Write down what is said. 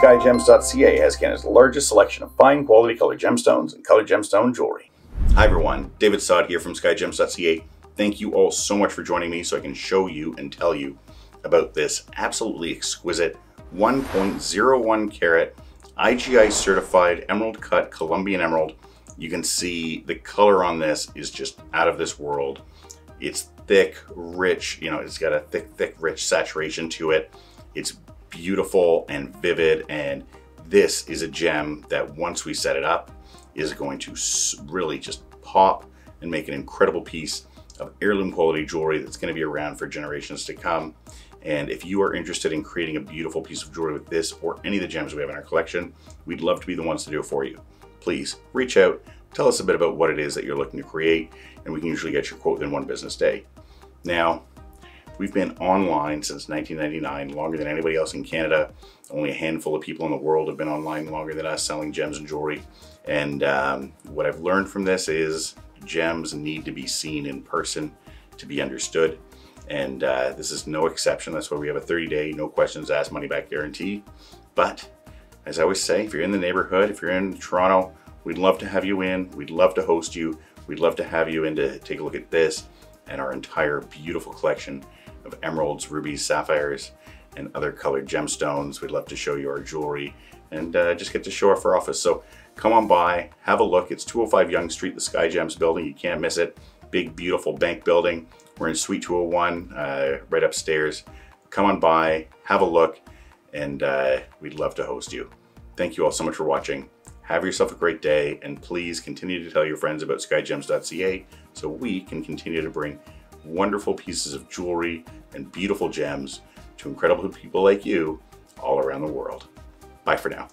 Skyjems.ca has Canada's largest selection of fine quality colored gemstones and colored gemstone jewelry. Hi everyone, David Sod here from Skyjems.ca. Thank you all so much for joining me so I can show you and tell you about this absolutely exquisite 1.01 carat IGI certified emerald cut Colombian emerald. You can see the color on this is just out of this world. It's thick, rich, you know, it's got a thick, thick, rich saturation to it. It's beautiful and vivid and this is a gem that once we set it up is going to really just pop and make an incredible piece of heirloom quality jewelry that's going to be around for generations to come. And if you are interested in creating a beautiful piece of jewelry with this or any of the gems we have in our collection, we'd love to be the ones to do it for you. Please reach out, tell us a bit about what it is that you're looking to create, and we can usually get your quote in one business day. Now, we've been online since 1999, longer than anybody else in Canada. Only a handful of people in the world have been online longer than us selling gems and jewelry. And um, what I've learned from this is gems need to be seen in person to be understood. And uh, this is no exception. That's why we have a 30 day, no questions asked, money back guarantee. But as I always say, if you're in the neighborhood, if you're in Toronto, we'd love to have you in. We'd love to host you. We'd love to have you in to take a look at this and our entire beautiful collection of emeralds, rubies, sapphires, and other colored gemstones. We'd love to show you our jewelry and uh, just get to show off our office. So come on by, have a look. It's 205 Yonge Street, the Skyjems building. You can't miss it. Big, beautiful bank building. We're in Suite 201, uh, right upstairs. Come on by, have a look, and uh, we'd love to host you. Thank you all so much for watching. Have yourself a great day, and please continue to tell your friends about skyjems.ca so we can continue to bring wonderful pieces of jewelry and beautiful gems to incredible people like you all around the world. Bye for now.